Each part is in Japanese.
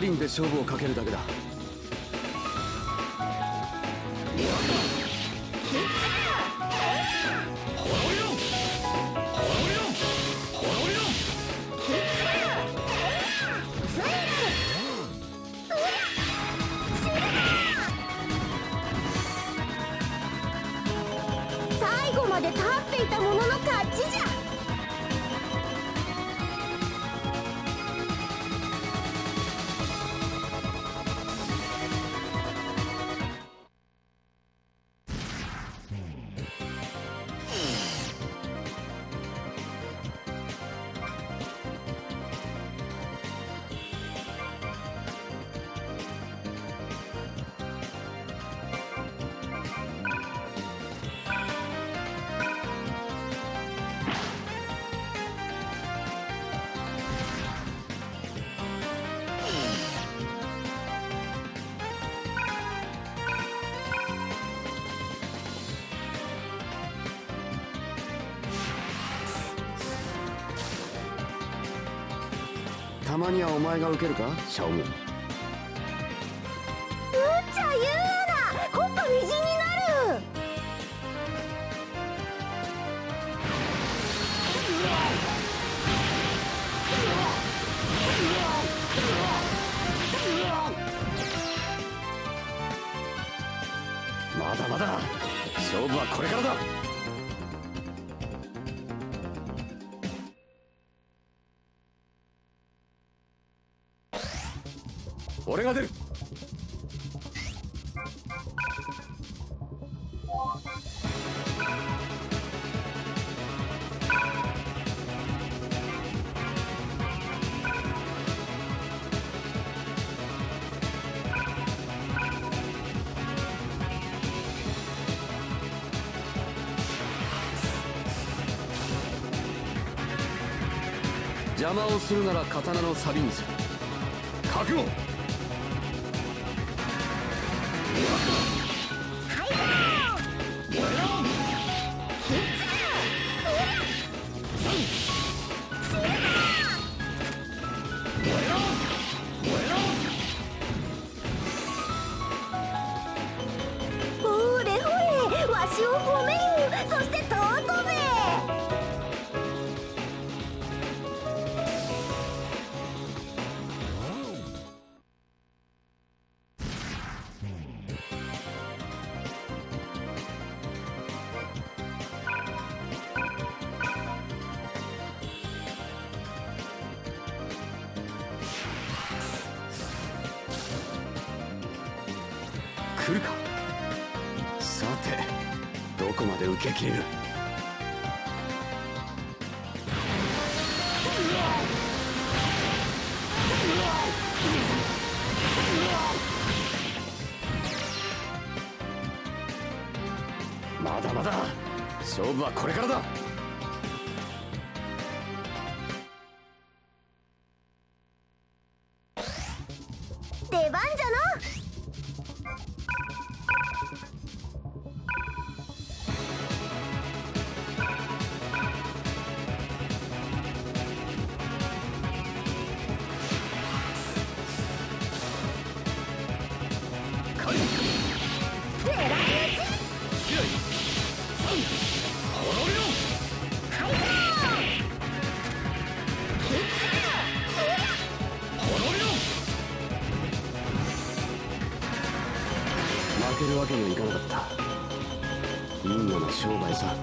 リンで勝負をかけるだけだ。まにはお前が受けるか？シャオムン。邪魔をするなら刀の錆にする。覚悟。これからだ。けるわけにはいかなかった。因果な商売さ。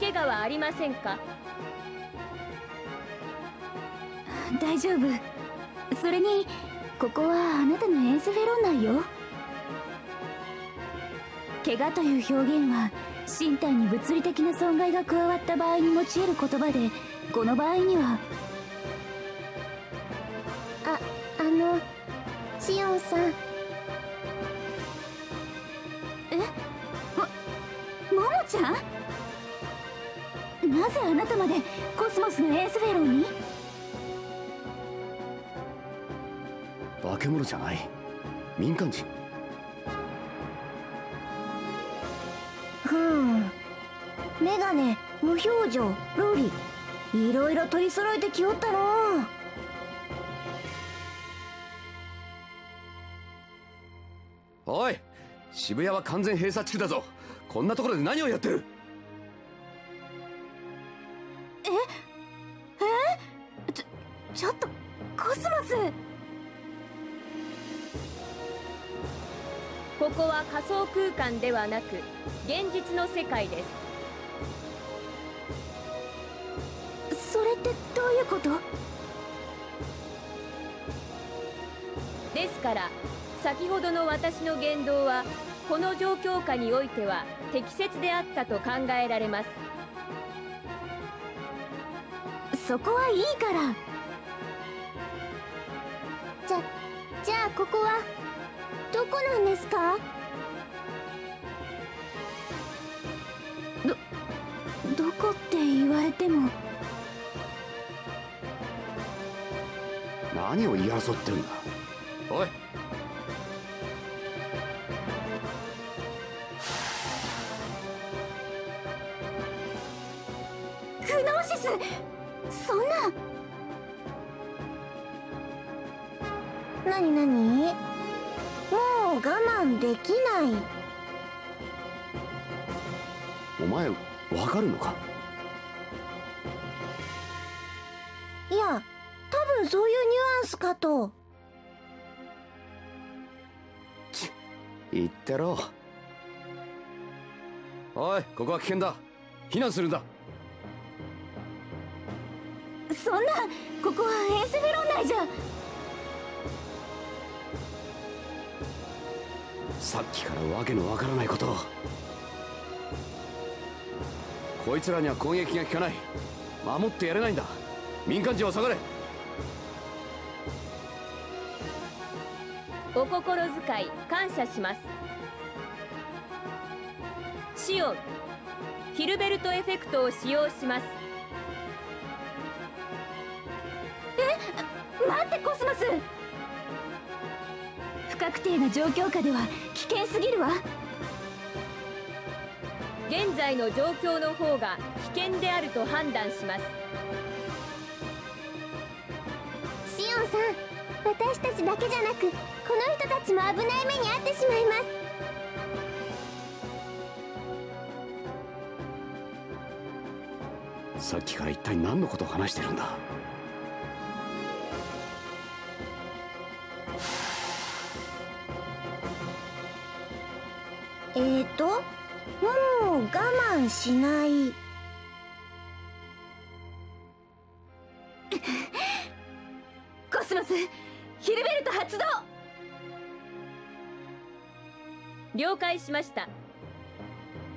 怪我はありませんか？大丈夫。それにここはあなたのエンスフェロン内よ。怪我という表現は身体に物理的な損害が加わった場合に用いる言葉でこの場合にはじゃない。民間人。ふん。メガネ無表情ロリ。いろいろ取り揃えてきおったのおい渋谷は完全閉鎖地区だぞ。こんなところで何をやってる？空間ではなく現実の世界です。それってどういうこと？ですから先ほどの私の言動はこの状況下においては適切であったと考えられます。そこはいいから。じゃじゃあここはどこなんですか？どこって言われても。何を言い争ってるんだ。おい。クノーシスそんな。なになにもう我慢できない。お前わかるのか？言ってろ。おいここは危険だ。避難するんだ。そんなここはエースフェロン内じゃ。さっきからわけのわからないこと。をこいつらには攻撃が効かない。守ってやれないんだ。民間人は下がれお心遣い感謝します。シオンヒルベルトエフェクトを使用します。え待ってコスモス。不確定な状況下では危険すぎるわ。現在の状況の方が危険であると判断します。シオンさん私たちだけじゃなくこの人たちも危ない目に遭ってしまいます。さっきから一体何のことを話してるんだ？えーともう我慢しない開しました。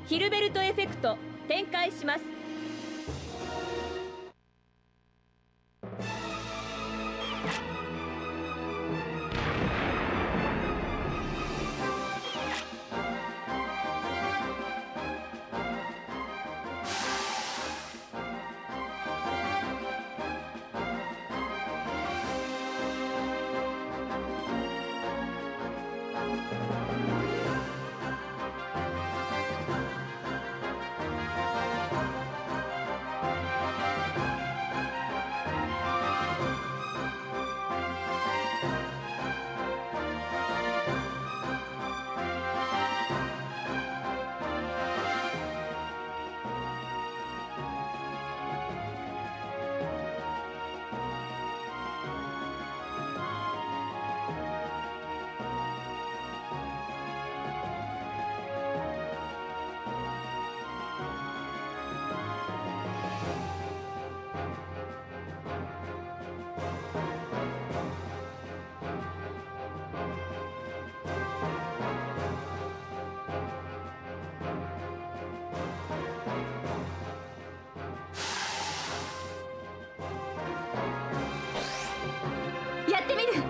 ヒルベルトエフェクト展開します。ってみる。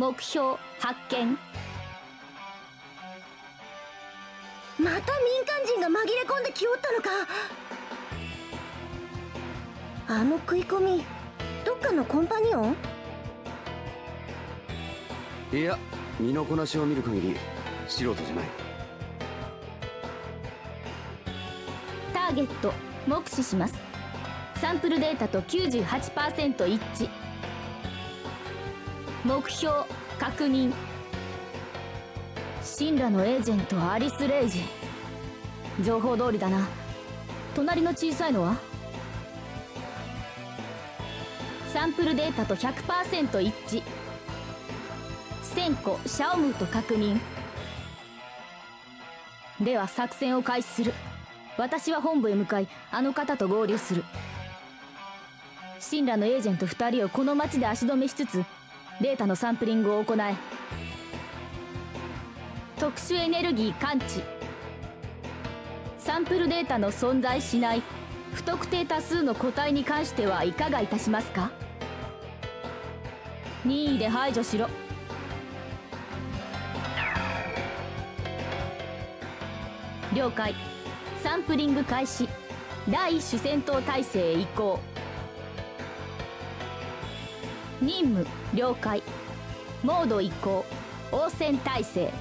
目標発見。また民間人が紛れ込んできおったのか。あの食い込みどっかのコンパニオン？いや身のこなしを見る限り素人じゃない。ターゲット目視します。サンプルデータと98%一致。目標確認シンラのエージェントアリス・レイジ情報通りだな隣の小さいのはサンプルデータと100%一致1000個シャオムーと確認では作戦を開始する私は本部へ向かいあの方と合流する神羅のエージェント2人をこの町で足止めしつつデータのサンプリングを行え特殊エネルギー感知。サンプルデータの存在しない不特定多数の個体に関してはいかがいたしますか？任意で排除しろ。了解。サンプリング開始。第一種戦闘態勢移行。任務了解。モード移行応戦態勢。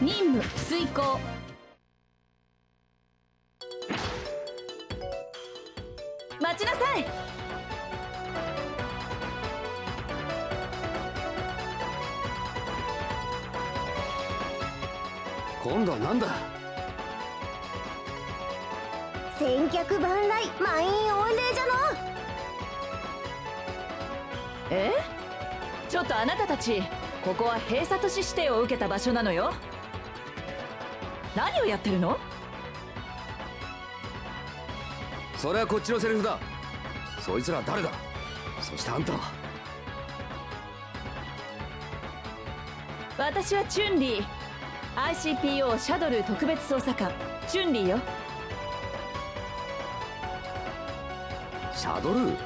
任務遂行。待ちなさい。今度は何だ？千客万来満員御礼じゃの。え？ちょっとあなたたちここは閉鎖都市指定を受けた場所なのよ何をやってるの？それはこっちのセリフだ。そいつら誰だ？そしてあんたは？私はチュンリー。ICPO シャドル特別捜査官。チュンリーよ。シャドル？ー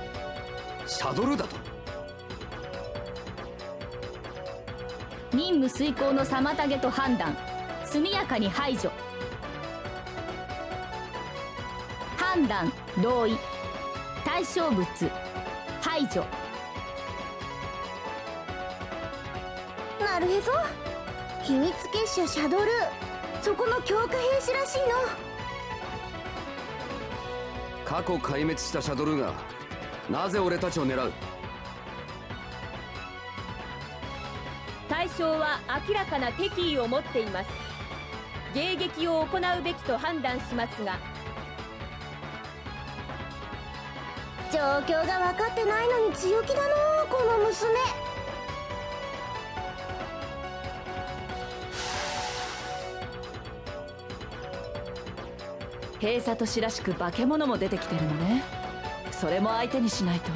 シャドルーだと？任務遂行の妨げと判断速やかに排除。判断同意。対象物排除。なるへそ。秘密結社シャドル。そこの強化兵士らしいの。過去壊滅したシャドルーがなぜ俺たちを狙う？対象は明らかな敵意を持っています迎撃を行うべきと判断しますが。状況が分かってないのに強気だのこの娘。閉鎖都市らしく化け物も出てきてるのね。それも相手にしないと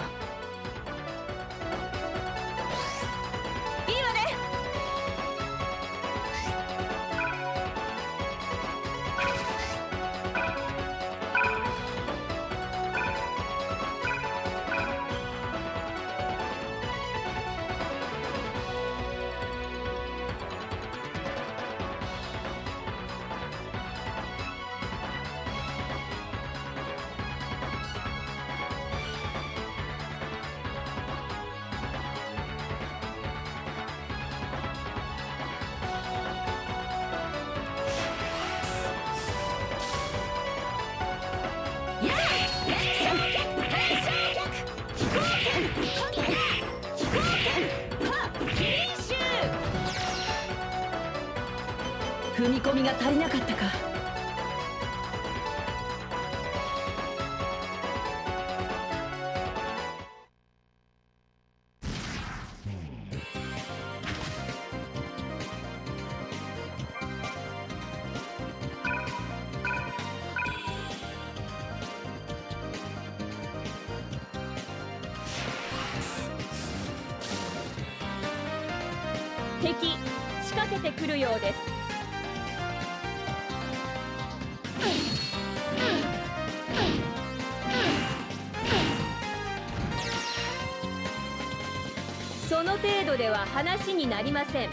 話になりません。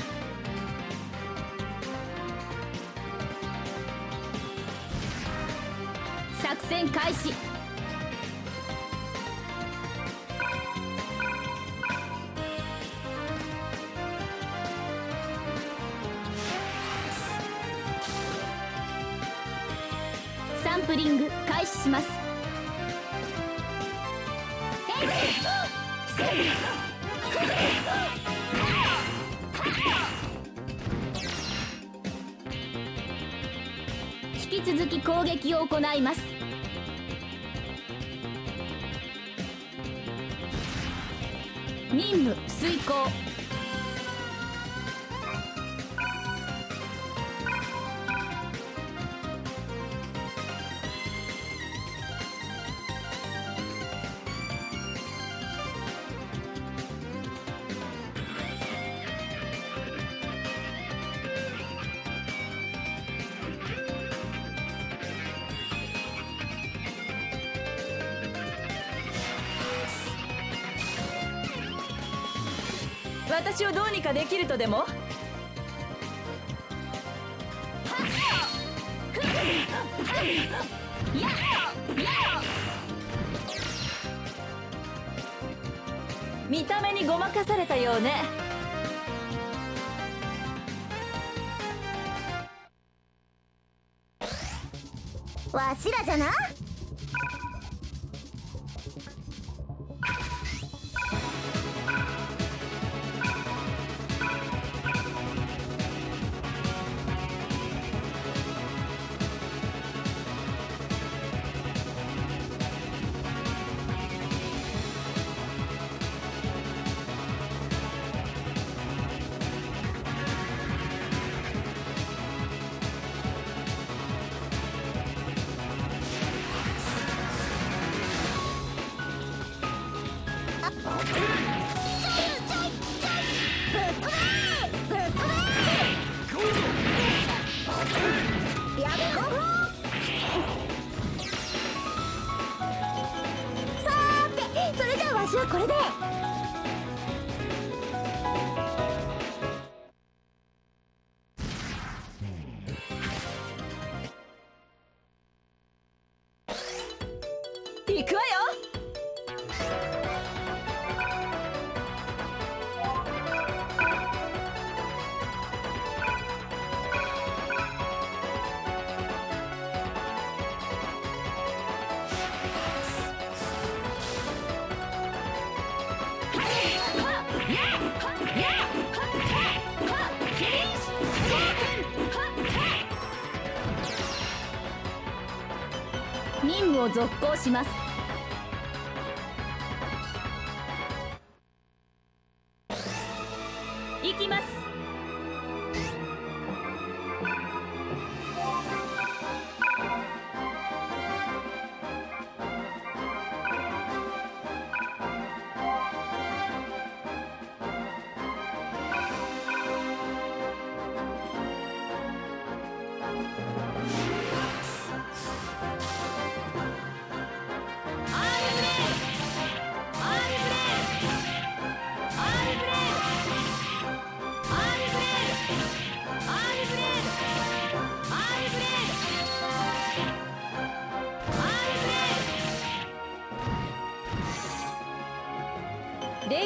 作戦開始。サンプリング開始します。撃を行います。任務遂行。続行します。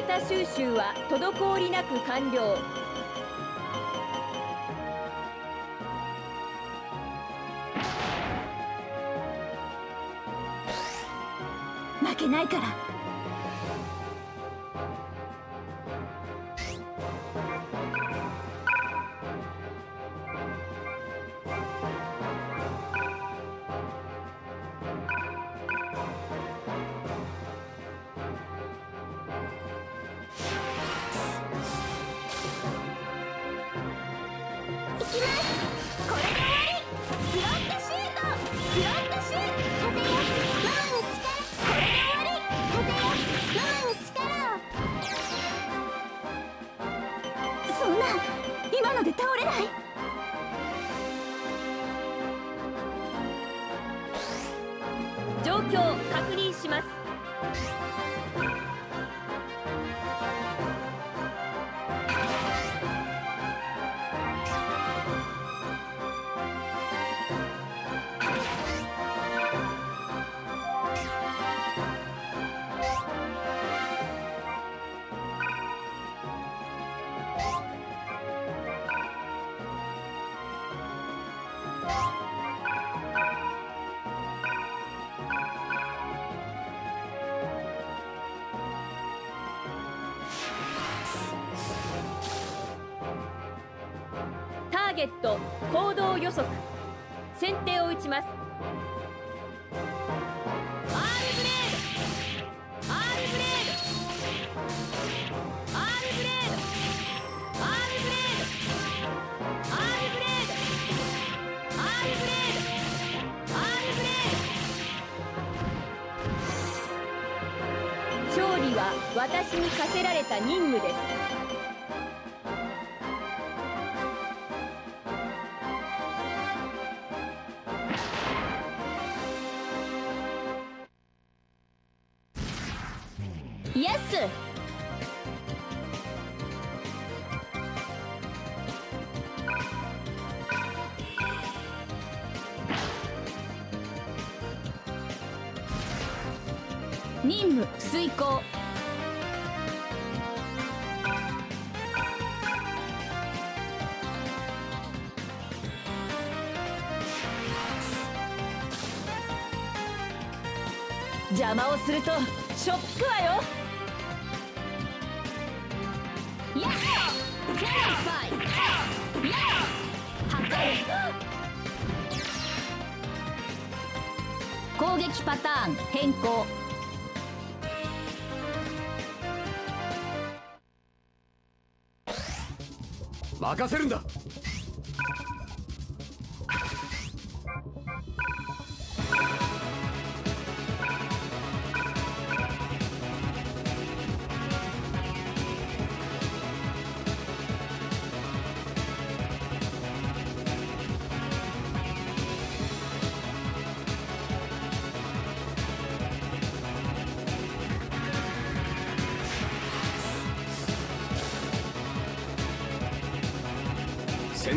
タ収集は滞りなく完了。負けないから。先手を打ちます。 R-BLADE R-BLADE R-BLADE R-BLADE R-BLADE R-BLADE R-BLADE 勝利は私に課せられた任務ですとしょっぴくわよ。やっゼロスパイやっ破壊攻撃パターン変更。任せるんだ。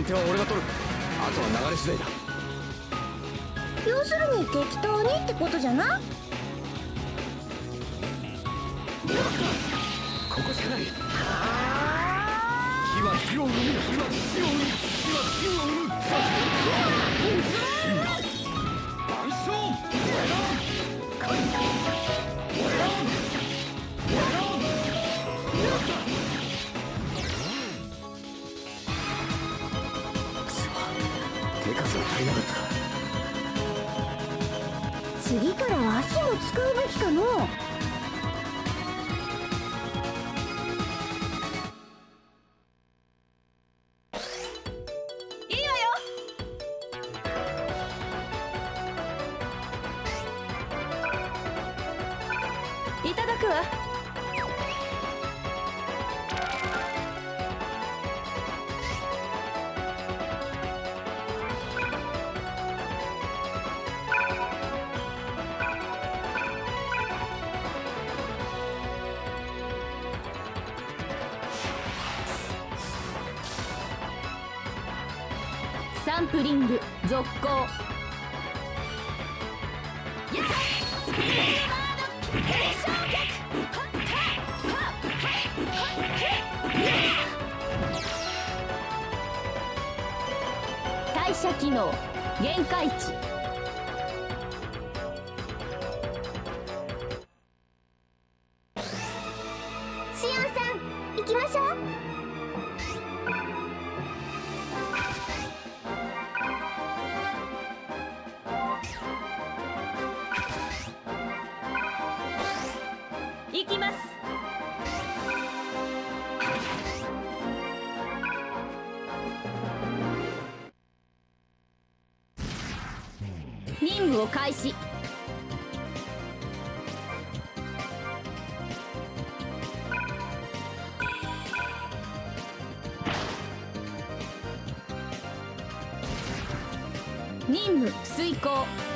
先手は俺が取る。あとは流れ次第だ。要するに適当にってことじゃなここしかない。火は火を生む火は火を生む火は火を生むくそ手数が足りなかったか次からは足も使うべきかのん行きましょう。行きます。任務を開始。任務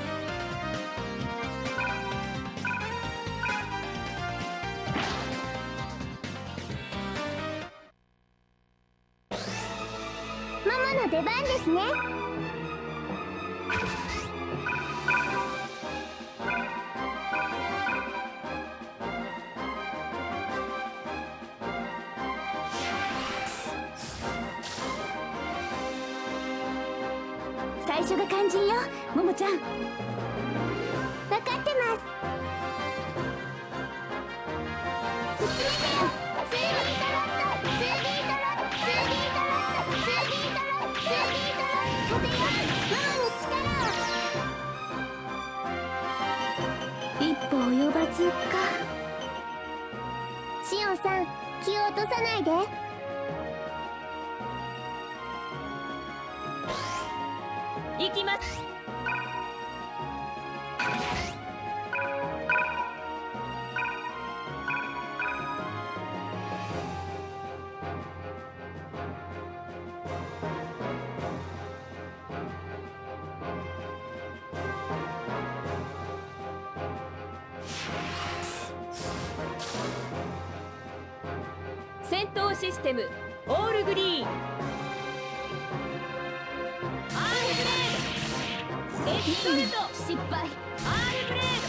システムオールグリーン。アールブレードエストレト失敗。アールブレード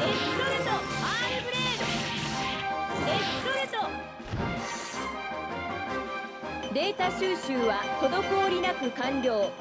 エストレトアールブレード。エストレトデータ収集は滞りなく完了。